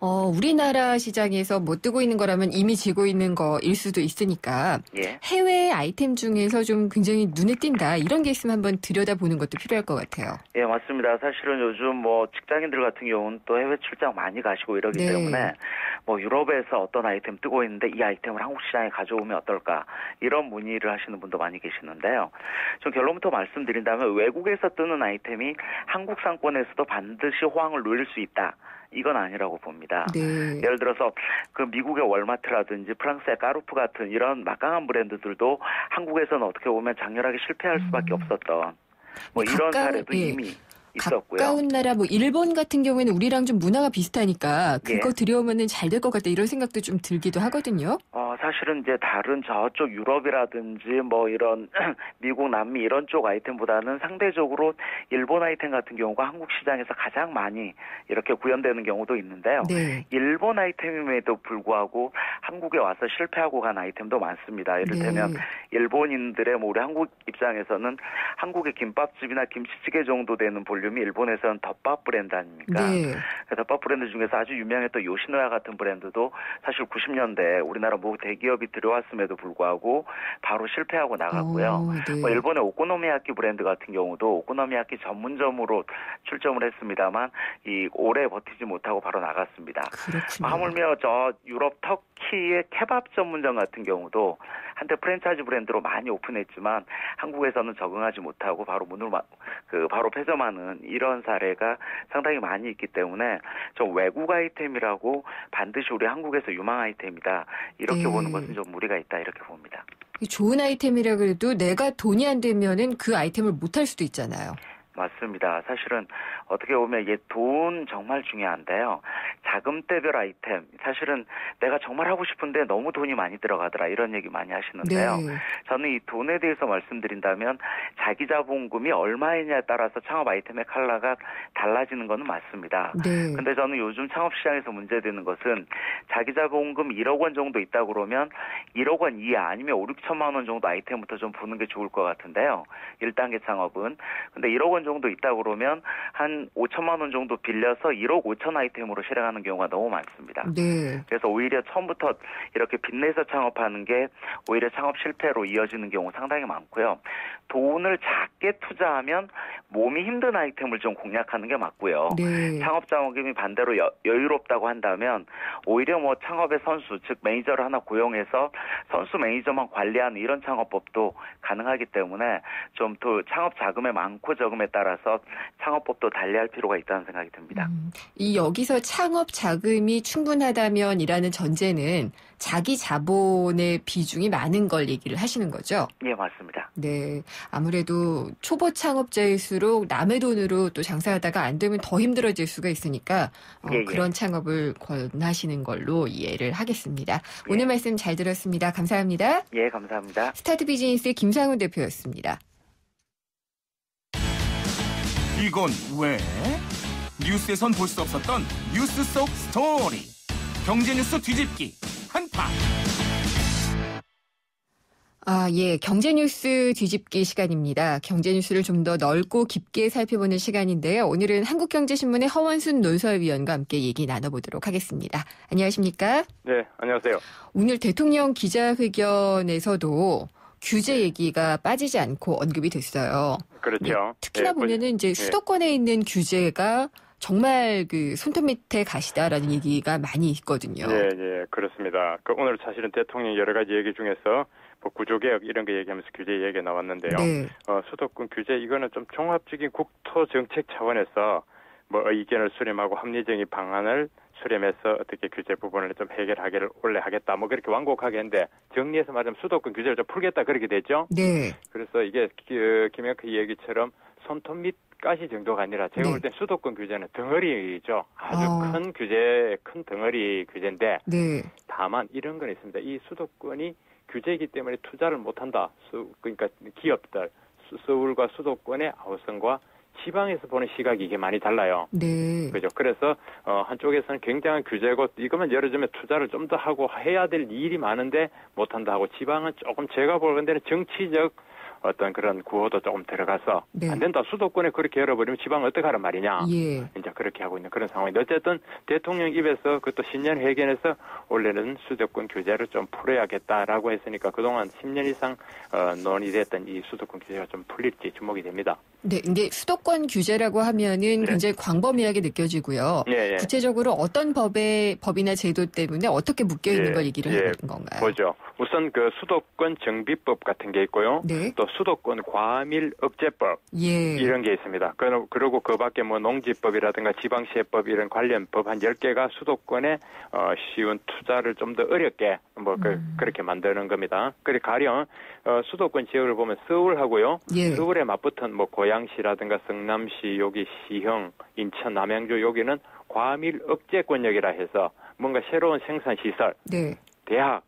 어, 우리나라 시장에서 못 뜨고 있는 거라면 이미 지고 있는 거일 수도 있으니까 예. 해외 아이템 중에서 좀 굉장히 눈에 띈다 이런 게 있으면 한번 들여다보는 것도 필요할 것 같아요. 예, 맞습니다. 사실은 요즘 뭐 직장인들 같은 경우는 또 해외 출장 많이 가시고 이러기 네. 때문에 뭐 유럽에서 어떤 아이템 뜨고 있는데 이 아이템을 한국 시장에 가져오면 어떨까 이런 문의를 하시는 분도 많이 계시는데요. 좀 결론부터 말씀드린다면 외국에서 뜨는 아이템이 한국 상권에서도 반드시 호황을 누릴 수 있다. 이건 아니라고 봅니다. 네. 예를 들어서 그 미국의 월마트라든지 프랑스의 까루프 같은 이런 막강한 브랜드들도 한국에서는 어떻게 보면 장렬하게 실패할 수밖에 없었던 뭐 이런 사례도 예. 이미 있었고요. 가까운 나라 뭐 일본 같은 경우에는 우리랑 좀 문화가 비슷하니까 그거 예. 들여오면은 잘 될 것 같다 이런 생각도 좀 들기도 하거든요. 어, 사실은 이제 다른 저쪽 유럽이라든지 뭐 이런 미국, 남미 이런 쪽 아이템보다는 상대적으로 일본 아이템 같은 경우가 한국 시장에서 가장 많이 이렇게 구현되는 경우도 있는데요. 네. 일본 아이템임에도 불구하고 한국에 와서 실패하고 간 아이템도 많습니다. 이를테면 네. 일본인들의 뭐 우리 한국 입장에서는 한국의 김밥집이나 김치찌개 정도 되는 볼 륨이 일본에서는 덮밥 브랜드 아닙니까? 네. 그 덮밥 브랜드 중에서 아주 유명했던 요시노야 같은 브랜드도 사실 90년대 우리나라 모 대기업이 들어왔음에도 불구하고 바로 실패하고 나갔고요. 어, 네. 뭐 일본의 오코노미야키 브랜드 같은 경우도 오코노미야키 전문점으로 출점을 했습니다만 이 오래 버티지 못하고 바로 나갔습니다. 그렇군요. 하물며 저 유럽 터키의 케밥 전문점 같은 경우도 한때 프랜차이즈 브랜드로 많이 오픈했지만 한국에서는 적응하지 못하고 바로 문을 마- 그 바로 폐점하는 이런 사례가 상당히 많이 있기 때문에 좀 외국 아이템이라고 반드시 우리 한국에서 유망 아이템이다 이렇게 네. 보는 것은 좀 무리가 있다 이렇게 봅니다. 좋은 아이템이라 그래도 내가 돈이 안 되면은 그 아이템을 못 할 수도 있잖아요. 맞습니다. 사실은 어떻게 보면 이게 돈 정말 중요한데요. 자금대별 아이템 사실은 내가 정말 하고 싶은데 너무 돈이 많이 들어가더라 이런 얘기 많이 하시는데요. 네. 저는 이 돈에 대해서 말씀드린다면 자기 자본금이 얼마이냐에 따라서 창업 아이템의 컬러가 달라지는 것은 맞습니다. 네. 근데 저는 요즘 창업 시장에서 문제되는 것은 자기 자본금 1억 원 정도 있다 그러면 1억 원 이하 아니면 5, 6천만 원 정도 아이템부터 좀 보는 게 좋을 것 같은데요. 1단계 창업은. 근데 1억 원 정도 있다 그러면 한 5천만 원 정도 빌려서 1억 5천 아이템으로 실행하는 경우가 너무 많습니다. 네. 그래서 오히려 처음부터 이렇게 빚내서 창업하는 게 오히려 창업 실패로 이어지는 경우 상당히 많고요. 돈을 작게 투자하면 몸이 힘든 아이템을 좀 공략하는 게 맞고요. 네. 창업 자금이 반대로 여, 여유롭다고 한다면 오히려 뭐 창업의 선수 즉 매니저를 하나 고용해서 선수 매니저만 관리하는 이런 창업법도 가능하기 때문에 좀 더 창업 자금의 많고 적음에 따라서 창업법도 달리할 필요가 있다는 생각이 듭니다. 이 여기서 창업 자금이 충분하다면이라는 전제는 자기 자본의 비중이 많은 걸 얘기를 하시는 거죠. 예, 맞습니다. 네. 아무래도 초보 창업자일수록 남의 돈으로 또 장사하다가 안 되면 더 힘들어질 수가 있으니까 어, 예, 예. 그런 창업을 권하시는 걸로 이해를 하겠습니다. 오늘 말씀 잘 들었습니다. 감사합니다. 예, 감사합니다. 스타트 비즈니스의 김상훈 대표였습니다. 이건 왜? 뉴스에선 볼 수 없었던 뉴스 속 스토리. 경제 뉴스 뒤집기 한판. 아, 예. 경제 뉴스 뒤집기 시간입니다. 경제 뉴스를 좀 더 넓고 깊게 살펴보는 시간인데요. 오늘은 한국경제신문의 허원순 논설위원과 함께 얘기 나눠보도록 하겠습니다. 안녕하십니까? 네, 안녕하세요. 오늘 대통령 기자회견에서도 규제 얘기가 빠지지 않고 언급이 됐어요. 그렇죠. 특히나 예, 보면은 이제 예. 수도권에 있는 규제가 정말 그 손톱 밑에 가시다라는 얘기가 많이 있거든요. 예, 예, 그렇습니다. 그 오늘 사실은 대통령 여러 가지 얘기 중에서 뭐 구조개혁 이런 거 얘기하면서 규제 얘기가 나왔는데요. 네. 어, 수도권 규제 이거는 좀 종합적인 국토 정책 차원에서 뭐 의견을 수렴하고 합리적인 방안을 수렴해서 어떻게 규제 부분을 좀 해결하기를 원래 하겠다. 뭐 그렇게 완곡하게 했는데 정리해서 말하면 수도권 규제를 좀 풀겠다 그렇게 됐죠. 네. 그래서 이게 기- 어, 김영크 얘기처럼 손톱 밑 가시 정도가 아니라 제가 네. 볼때 수도권 규제는 덩어리죠. 아주 어. 큰 규제, 큰 덩어리 규제인데 네. 다만 이런 건 있습니다. 이 수도권이 규제이기 때문에 투자를 못한다. 수, 그러니까 기업들 수- 서울과 수도권의 아우성과 지방에서 보는 시각이 이게 많이 달라요. 네. 그죠. 그래서 어, 한쪽에서는 굉장한 규제고 이거면 예를 들면 투자를 좀 더 하고 해야 될 일이 많은데 못한다 하고 지방은 조금 제가 보는 데는 정치적 어떤 그런 구호도 조금 들어가서 네. 안 된다. 수도권에 그렇게 열어버리면 지방은 어떻게 하란 말이냐. 예. 이제 그렇게 하고 있는 그런 상황인데 어쨌든 대통령 입에서 그것도 신년 회견에서 원래는 수도권 규제를 좀 풀어야겠다라고 했으니까 그동안 10년 이상 어, 논의됐던 이 수도권 규제가 좀 풀릴지 주목이 됩니다. 네, 이게 수도권 규제라고 하면은 굉장히 광범위하게 느껴지고요. 예, 예. 구체적으로 어떤 법의 법이나 제도 때문에 어떻게 묶여 있는 예, 걸 얘기를 예, 하는 건가요? 보죠. 우선 그 수도권 정비법 같은 게 있고요. 네. 또 수도권 과밀 억제법 예. 이런 게 있습니다. 그- 그리고 그 밖에 뭐 농지법이라든가 지방시행법 이런 관련 법 한 10개가 수도권에 어, 쉬운 투자를 좀 더 어렵게 뭐 그, 음. 렇게 만드는 겁니다. 그래 가령 어, 수도권 지역을 보면 서울하고요. 예. 서울에 맞붙은 뭐 고양시라든가 성남시 여기 시형 인천 남양주 여기는 과밀 억제 권역이라 해서 뭔가 새로운 생산 시설 네. 대학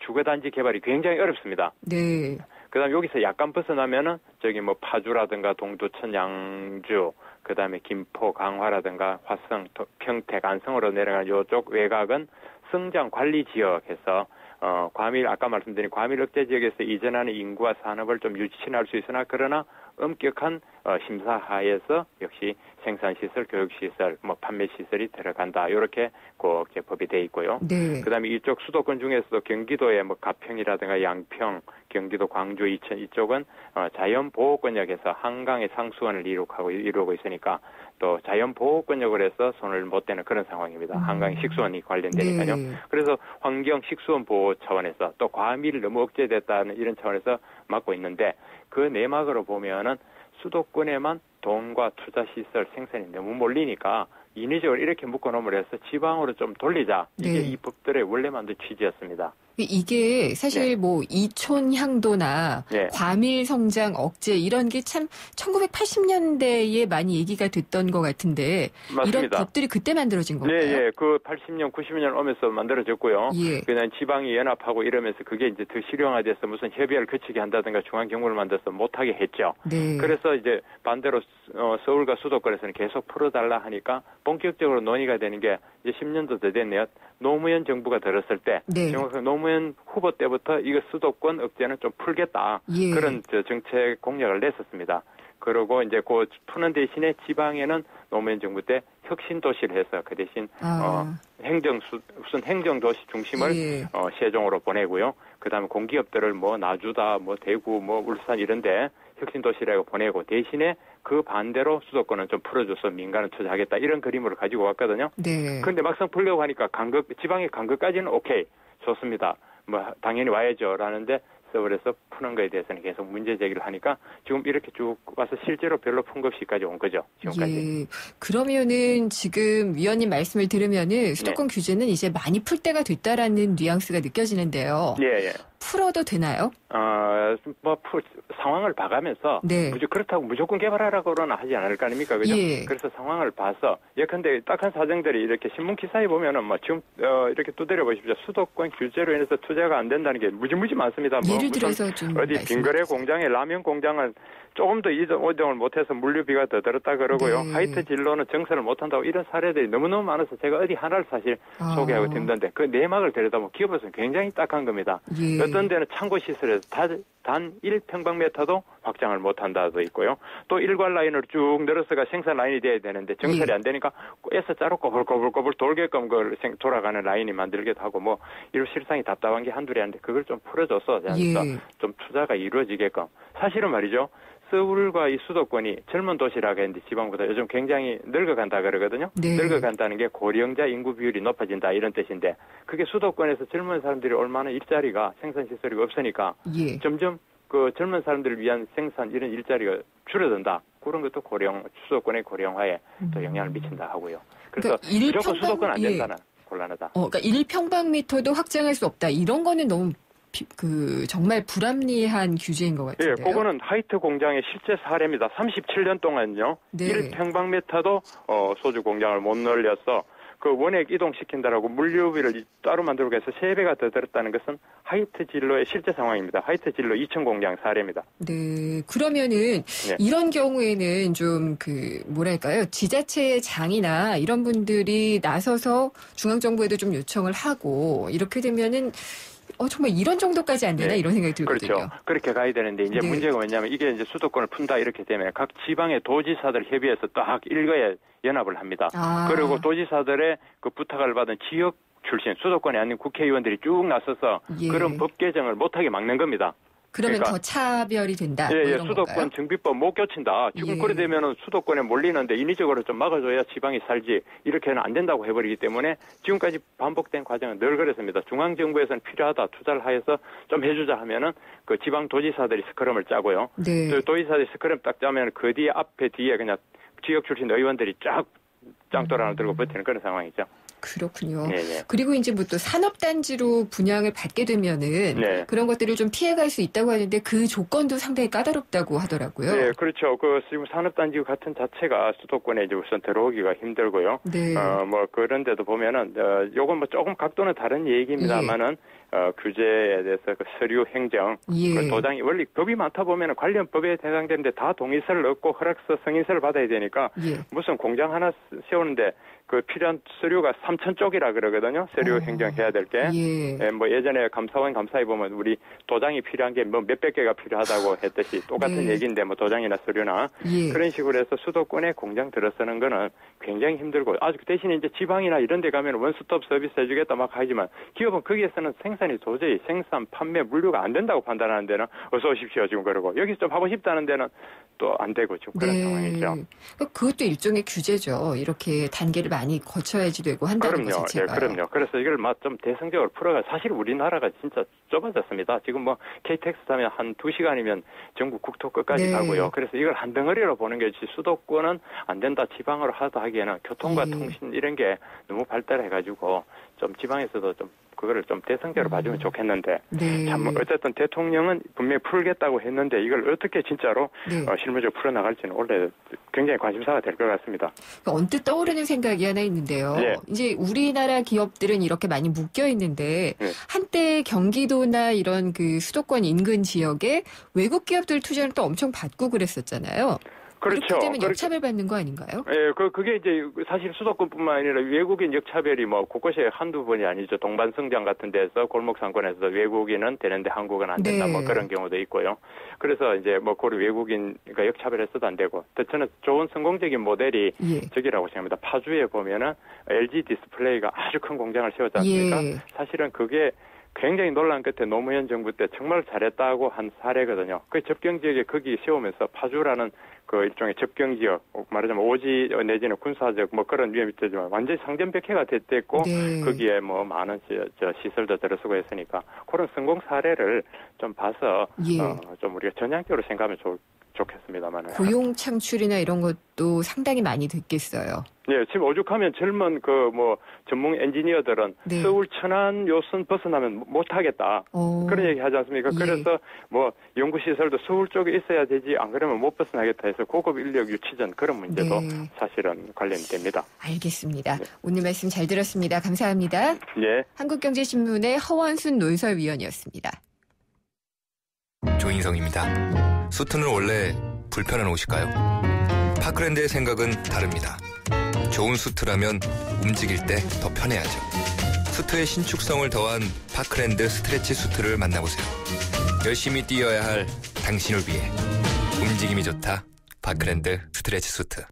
주거단지 개발이 굉장히 어렵습니다. 네. 그다음 에 여기서 약간 벗어나면은 저기 뭐 파주라든가 동두천 양주 그다음에 김포 강화라든가 화성 도- 평택 안성으로 내려가는 요쪽 외곽은 성장 관리 지역에서 어 과밀 아까 말씀드린 과밀 억제 지역에서 이전하는 인구와 산업을 좀 유치할 수 있으나 그러나 엄격한 어, 심사 하에서 역시 생산 시설, 교육 시설, 뭐 판매 시설이 들어간다. 이렇게 그 이제 법이 돼 있고요. 네. 그다음에 이쪽 수도권 중에서도 경기도의 뭐 가평이라든가 양평, 경기도 광주, 이천 이쪽은 어, 자연 보호권역에서 한강의 상수원을 이룩하고 이루고 있으니까 또 자연 보호권역을 해서 손을 못 대는 그런 상황입니다. 한강 식수원이 관련되니까요. 네. 그래서 환경 식수원 보호 차원에서 또 과밀 너무 억제됐다는 이런 차원에서 맡고 있는데 그 내막으로 보면은 수도권에만 돈과 투자 시설 생산이 너무 몰리니까 인위적으로 이렇게 묶어놓음을 해서 지방으로 좀 돌리자. 이게 네. 이 법들의 원래 만든 취지였습니다. 이게 사실 뭐 이촌 향도나 예. 과밀 성장 억제 이런 게 참 1980년대에 많이 얘기가 됐던 것 같은데 이런 맞습니다. 법들이 그때 만들어진 건가요? 네, 예. 그 80년, 90년 오면서 만들어졌고요. 예. 그냥 지방이 연합하고 이러면서 그게 이제 더 실용화돼서 무슨 협의를 거치게 한다든가 중앙 경무를 만들어서 못하게 했죠. 네. 그래서 이제 반대로 어, 서울과 수도권에서는 계속 풀어달라 하니까 본격적으로 논의가 되는 게 이제 10년도 더 됐네요. 노무현 정부가 들었을 때 네. 정확하게 노무현 후보 때부터 이거 수도권 억제는 좀 풀겠다 예. 그런 저 정책 공약을 냈었습니다. 그러고 이제 그 푸는 대신에 지방에는 노무현 정부 때 혁신 도시를 해서 그 대신 아. 어, 행정 수, 무슨 행정 도시 중심을 예. 어, 세종으로 보내고요. 그다음에 공기업들을 뭐 나주다, 뭐 대구, 뭐 울산 이런데 혁신 도시라고 보내고 대신에 그 반대로 수도권은 좀 풀어줘서 민간은 투자하겠다 이런 그림으로 가지고 왔거든요. 네. 근데 막상 풀려고 하니까 간극 지방의 간극까지는 오케이 좋습니다. 뭐 당연히 와야죠라는데 서울에서 푸는 거에 대해서는 계속 문제 제기를 하니까 지금 이렇게 쭉 와서 실제로 별로 없이까지 온 거죠. 지금까지. 예. 그러면은 지금 위원님 말씀을 들으면은 네. 수도권 규제는 이제 많이 풀 때가 됐다라는 뉘앙스가 느껴지는데요. 예, 예. 풀어도 되나요? 어, 뭐, 풀- 상황을 봐가면서, 네. 무조, 그렇다고 무조건 개발하라고는 하지 않을 거 아닙니까? 그죠? 예. 그래서 상황을 봐서, 예컨대 딱한 사정들이 이렇게 신문 기사에 보면은, 뭐, 지금, 어, 이렇게 두드려 보십시오. 수도권 규제로 인해서 투자가 안 된다는 게 무지무지 많습니다. 뭐, 예를 들어서 좀 어디 빙그레 공장에 라면 공장은 조금 더 이동, 오동을 못해서 물류비가 더 들었다 그러고요. 네. 하이트 진로는 정선을 못한다고 이런 사례들이 너무너무 많아서 제가 어디 하나를 사실 아. 소개하고 힘든데 그 내막을 들여다보면 기업에서는 굉장히 딱한 겁니다. 예. 어떤 데는 창고 시설에서 다- 단 1평방미터도 확장을 못한다도 있고요. 또 일괄 라인으로 쭉 늘어서가 생산 라인이 돼야 되는데 정설이 예. 안 되니까 에서 자로 꼬불꼬불꼬불 돌게끔 그걸 생- 돌아가는 라인이 만들기도 하고 뭐 이런 실상이 답답한 게 한둘이 아닌데 그걸 좀 풀어줘서 예. 좀 투자가 이루어지게끔 사실은 말이죠. 서울과 이 수도권이 젊은 도시라고 했는데 지방보다 요즘 굉장히 늙어간다 그러거든요. 네. 늙어간다는 게 고령자 인구 비율이 높아진다 이런 뜻인데 그게 수도권에서 젊은 사람들이 얼마나 일자리가 생산 시설이 없으니까 예. 점점 그 젊은 사람들을 위한 생산 이런 일자리가 줄어든다. 그런 것도 고령 수도권의 고령화에 또 영향을 미친다 하고요. 그래서 그러니까 일 무조건 평방- 수도권 안 예. 된다는 곤란하다. 어, 그러니까 1평방미터도 확장할 수 없다. 이런 거는 너무 비- 그 정말 불합리한 규제인 것 예, 같은데요. 그거는 하이트 공장의 실제 사례입니다. 37년 동안요. 네. 1평방미터도 어, 소주 공장을 못 늘려서 그 원액 이동시킨다라고 물류비를 이- 따로 만들고 해서 3배가 더 들었다는 것은 하이트 진로의 실제 상황입니다. 하이트 진로 이천 공장 사례입니다. 네. 그러면은 네. 이런 경우에는 좀 그 뭐랄까요? 지자체 장이나 이런 분들이 나서서 중앙 정부에도 좀 요청을 하고 이렇게 되면은 어 정말 이런 정도까지 안 되나 네. 이런 생각이 들거든요. 그렇죠. 그렇게 가야 되는데 이제 네. 문제가 뭐냐면 이게 이제 수도권을 푼다 이렇게 되면 각 지방의 도지사들 협의해서 딱 일거에 연합을 합니다. 아. 그리고 도지사들의 그 부탁을 받은 지역 출신 수도권에 아닌 국회의원들이 쭉 나서서 예. 그런 법 개정을 못하게 막는 겁니다. 그러면 그러니까- 더 차별이 된다. 예, 뭐 예, 수도권 건가요? 정비법 못 고친다. 지금 예. 그래 되면은 수도권에 몰리는데 인위적으로 좀 막아줘야 지방이 살지 이렇게는 안 된다고 해버리기 때문에 지금까지 반복된 과정은 늘 그랬습니다. 중앙 정부에서는 필요하다 투자를 하여서 좀 해주자 하면은 그 지방 도지사들이 스크럼을 짜고요. 네. 또 도지사들이 스크럼 딱 짜면 그 뒤에 앞에 뒤에 그냥 지역 출신 의원들이 쫙 짱돌 하나 들고 버티는 그런 상황이죠. 그렇군요. 예, 예. 그리고 이제 뭐 또 산업단지로 분양을 받게 되면은 네. 그런 것들을 좀 피해갈 수 있다고 하는데 그 조건도 상당히 까다롭다고 하더라고요. 네, 그렇죠. 그 지금 산업단지 같은 자체가 수도권에 이제 우선 들어오기가 힘들고요. 네. 어, 뭐 그런데도 보면은 어, 요건 뭐 조금 각도는 다른 얘기입니다만은 어, 규제에 대해서 그 서류 행정, 예. 그 도장이 원래 법이 많다 보면은 관련 법에 해당되는데 다 동의서를 얻고 허락서, 승인서를 받아야 되니까 예. 무슨 공장 하나 세우는데 그 필요한 서류가 3천 쪽이라 그러거든요. 서류 어. 행정해야 될 게. 예. 예, 뭐 예전에 감사원 감사에 보면 우리 도장이 필요한 게 뭐 몇백 개가 필요하다고 했듯이 똑같은 네. 얘기인데 뭐 도장이나 서류나 예. 그런 식으로 해서 수도권에 공장 들어서는 거는 굉장히 힘들고 아주 그 대신에 이제 지방이나 이런 데 가면 원스톱 서비스 해주겠다 막 하지만 기업은 거기에서는 생산이 도저히 생산, 판매, 물류가 안 된다고 판단하는 데는 어서 오십시오 지금 그러고 여기서 좀 하고 싶다는 데는 또 안 되고 지금 그런 상황이죠. 그러니까 그것도 일종의 규제죠. 이렇게 단계를 많이 거쳐야지 되고 한다는 것 그럼요. 예, 자체가. 그럼요. 그래서 이걸 막 좀 대승적으로 풀어가 사실 우리나라가 진짜 좁아졌습니다. 지금 뭐 KTX 타면 한 두 시간이면 전국 국토 끝까지 네. 가고요. 그래서 이걸 한 덩어리로 보는 게 수도권은 안 된다. 지방으로 하다 하기에는 교통과 예. 통신 이런 게 너무 발달해 가지고 좀 지방에서도 좀 그거를 좀 대성제로 봐주면 좋겠는데 네. 참 어쨌든 대통령은 분명히 풀겠다고 했는데 이걸 어떻게 진짜로 네. 어, 실무적으로 풀어나갈지는 원래 굉장히 관심사가 될 것 같습니다. 언뜻 떠오르는 생각이 하나 있는데요. 예. 이제 우리나라 기업들은 이렇게 많이 묶여 있는데 예. 한때 경기도나 이런 그 수도권 인근 지역에 외국 기업들 투자를 또 엄청 받고 그랬었잖아요. 그렇죠. 되면 그렇게- 역차별 받는 거 아닌가요? 예, 그, 그게 이제 사실 수도권뿐만 아니라 외국인 역차별이 뭐 곳곳에 한두 번이 아니죠. 동반성장 같은 데서 골목 상권에서 외국인은 되는데 한국은 안 된다. 네. 뭐 그런 경우도 있고요. 그래서 이제 뭐 고리 외국인과 역차별했어도 안 되고. 또 저는 좋은 성공적인 모델이 예. 저기라고 생각합니다. 파주에 보면은 LG 디스플레이가 아주 큰 공장을 세웠지 않습니까? 예. 사실은 그게 굉장히 논란 끝에 노무현 정부 때 정말 잘했다고 한 사례거든요. 그 접경 지역에 거기 세우면서 파주라는 그 일종의 접경 지역, 말하자면 오지 내지는 군사적 뭐 그런 위험이 있지만 완전히 상전백해가 됐댔고 네. 거기에 뭐 많은 시, 저 시설도 들어서고 했으니까 그런 성공 사례를 좀 봐서 예. 어, 좀 우리가 전향적으로 생각하면 좋, 좋겠습니다만. 고용 창출이나 이런 것도 상당히 많이 됐겠어요. 예, 지금 오죽하면 젊은 그 뭐 전문 엔지니어들은 네. 서울 천안 요선 벗어나면 못 하겠다. 어. 그런 얘기 하지 않습니까? 예. 그래서 뭐 연구 시설도 서울 쪽에 있어야 되지 안 그러면 못 벗어나겠다 해서 고급 인력 유치전 그런 문제도 네. 사실은 관련이 됩니다. 알겠습니다. 오늘 말씀 잘 들었습니다. 감사합니다. 예. 한국경제신문의 허원순 논설위원이었습니다. 조인성입니다. 수트는 원래 불편한 옷일까요? 파크랜드의 생각은 다릅니다. 좋은 수트라면 움직일 때 더 편해야죠. 수트의 신축성을 더한 파크랜드 stretch 수트를 만나보세요. 열심히 뛰어야 할 당신을 위해 움직임이 좋다. 파크랜드 stretch 수트.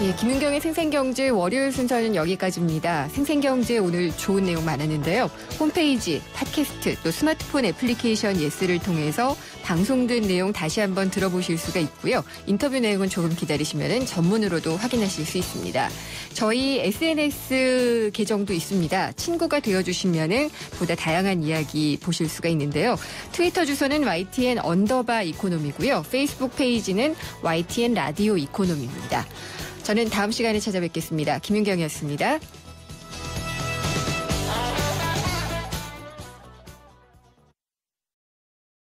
예, 김윤경의 생생경제 월요일 순서는 여기까지입니다. 생생경제 오늘 좋은 내용 많았는데요. 홈페이지, 팟캐스트, 또 스마트폰 애플리케이션 예스를 통해서 방송된 내용 다시 한번 들어보실 수가 있고요. 인터뷰 내용은 조금 기다리시면 전문으로도 확인하실 수 있습니다. 저희 SNS 계정도 있습니다. 친구가 되어주시면 보다 다양한 이야기 보실 수가 있는데요. 트위터 주소는 YTN underbar economy고요. 페이스북 페이지는 YTN 라디오 economy입니다. 저는 다음 시간에 찾아뵙겠습니다. 김윤경이었습니다.